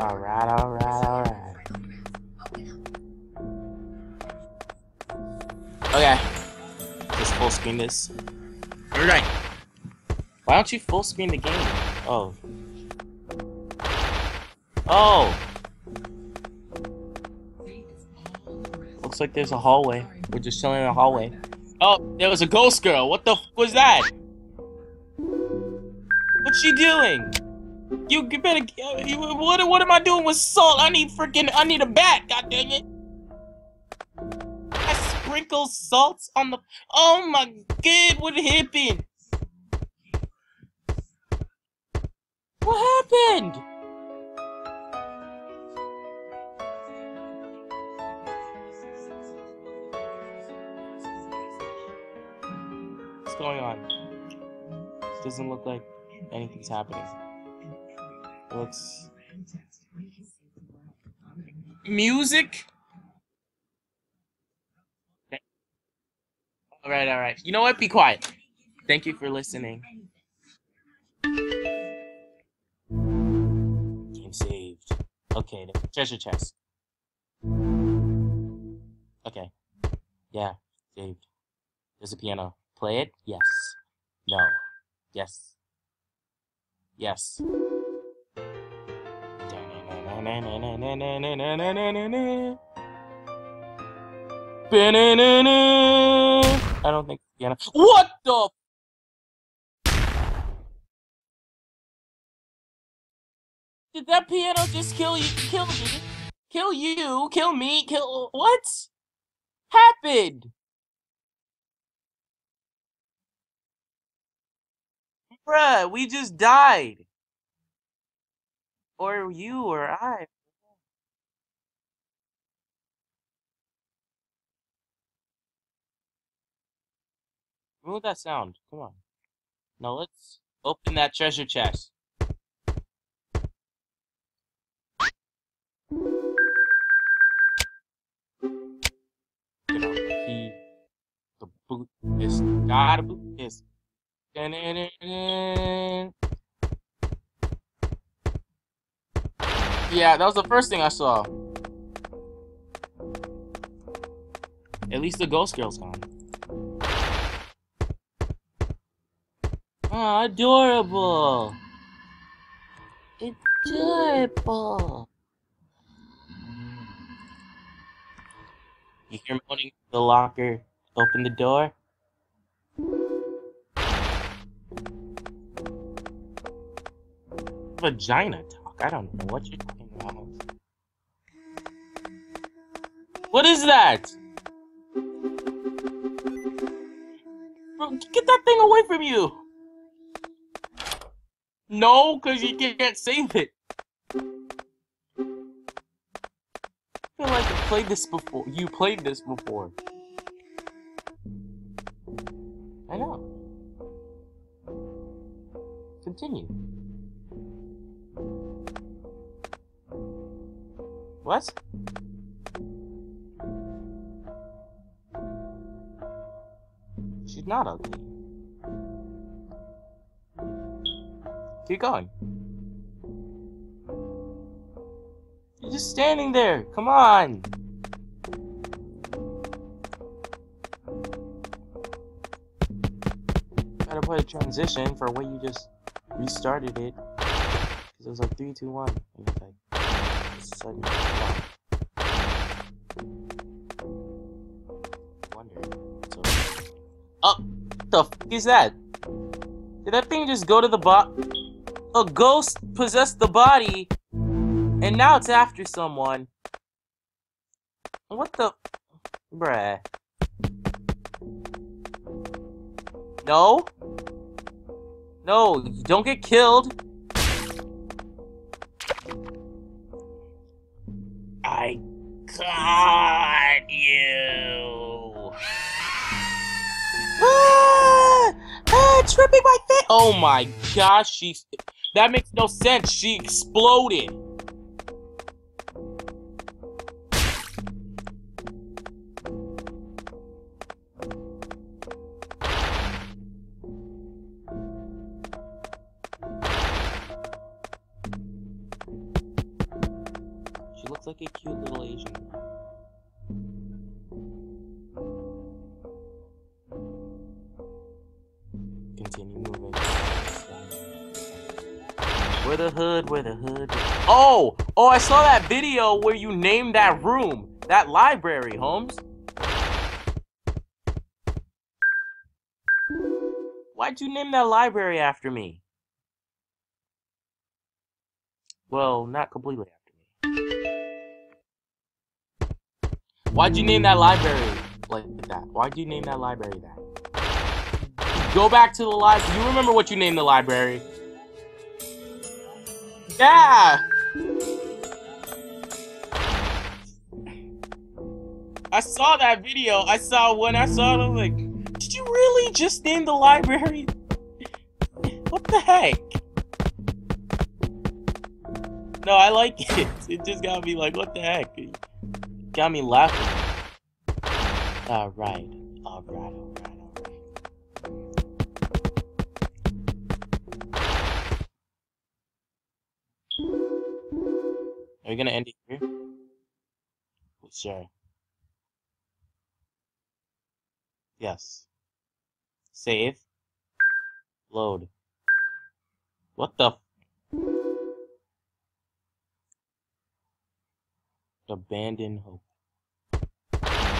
Alright, alright, alright. Okay. Just full screen this. Alright. Why don't you full screen the game? Oh. Oh! Looks like there's a hallway. We're just chilling in a hallway. Oh, there was a ghost girl. What the f was that? What's she doing? You, better. Uh, you, what, what am I doing with salt? I need freaking. I need a bat. God dang it. I sprinkle salt on the. Oh my god! What happened? What happened? What's going on? Doesn't look like anything's happening. It looks. Music? Alright, alright. You know what? Be quiet. Thank you for listening. Game saved. Okay, the treasure chest. Okay. Yeah, saved. There's a piano. Play it? Yes. No. Yes. Yes. I don't think piano. What the? Did that piano just kill you? Kill me? Kill you? Kill me? Kill what? Happened? Bruh, we just died. Or you or I. Remove that sound. Come on. Now let's open that treasure chest. The key. The boot is gotta boot this. Yeah, that was the first thing I saw. At least the ghost girl's gone. Ah, adorable. Adorable. You hear moaning the locker. Open the door. Vagina talk. I don't know what you're talking What is that? Bro, get that thing away from you! No, because you can't save it. I feel like you played this before. You played this before. I know. Continue. What? She's not ugly. Keep going. You're just standing there. Come on. Gotta put a transition for when you just restarted it. Cause it was like three, two, one. And it's like oh, what the f is that? Did that thing just go to the bot? A ghost possessed the body, and now it's after someone. What the? Bruh. No? No, don't get killed. I caught you. tripping like that? Oh my gosh, she. That makes no sense. She exploded. She looks like a cute little Asian. Continue. Where the hood, where the hood. Oh! Oh, I saw that video where you named that room. That library, Holmes. Why'd you name that library after me? Well, not completely after me. Why'd you name that library like that? Why'd you name that library that? Go back to the library. You remember what you named the library? Yeah! I saw that video. I saw when I saw it, I'm like, did you really just name the library? What the heck? No, I like it. It just got me like, what the heck? It got me laughing. Alright. Alright, alright. Are gonna end it here? Sure. Yes. Save. Load. What the? Abandon hope.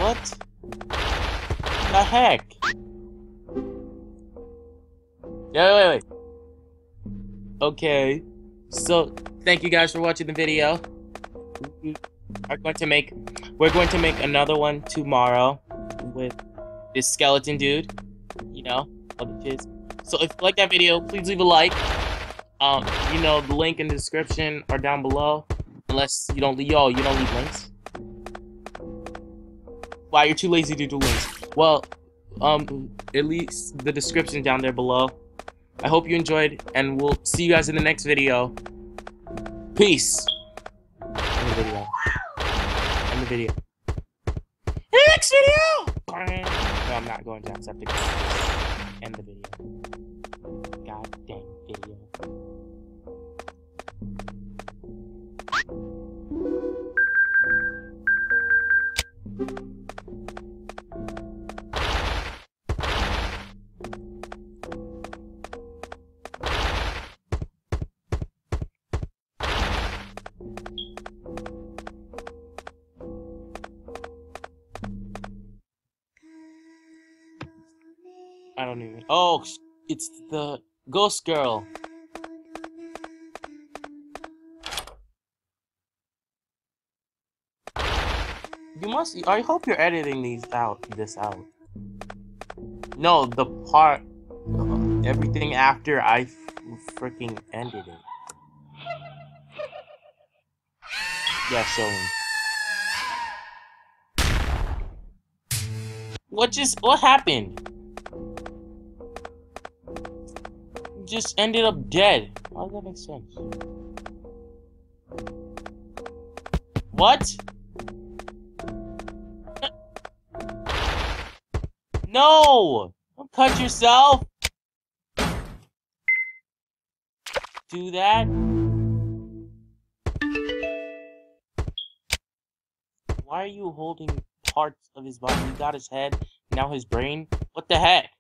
What? The heck? Yeah, wait, wait. Okay. So, thank you guys for watching the video. Are going to make, we're going to make another one tomorrow with this skeleton dude. You know, other kids. So if you like that video, please leave a like. Um, you know, the link in the description are down below. Unless you don't leave, yo, you don't leave links. Why you're too lazy to do links? Well, um, at least the description down there below. I hope you enjoyed, and we'll see you guys in the next video. Peace. End the video. End the video. In the next video. No, I'm not going Jacksepticeye. End the video. God dang I don't even. Oh, it's the ghost girl. You must. I hope you're editing these out. This out. No, the part. everything after I freaking ended it. Yeah, show me. What just? What happened? Just ended up dead. How does that make sense? What? No! Don't cut yourself! Do that? Why are you holding parts of his body? You got his head, now his brain? What the heck?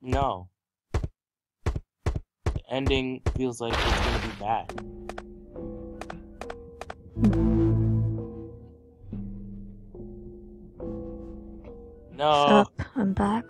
No. The ending feels like it's gonna be bad. No. Sup, I'm back.